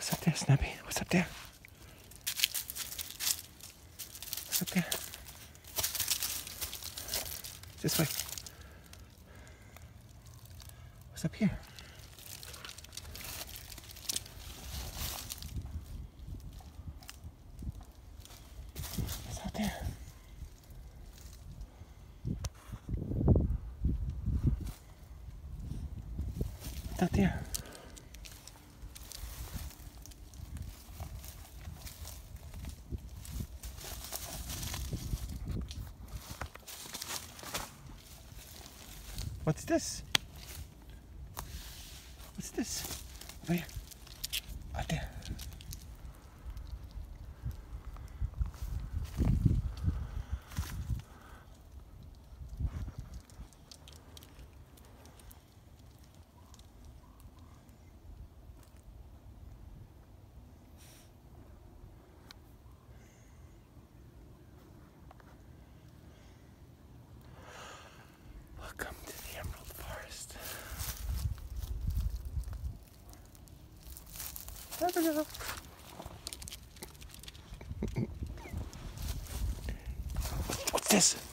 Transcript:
What's up there, Snappy? What's up there? What's up there? This way. What's up here? What's out there? Out there? What's this? What's this? Oh, Over There we go. What's this?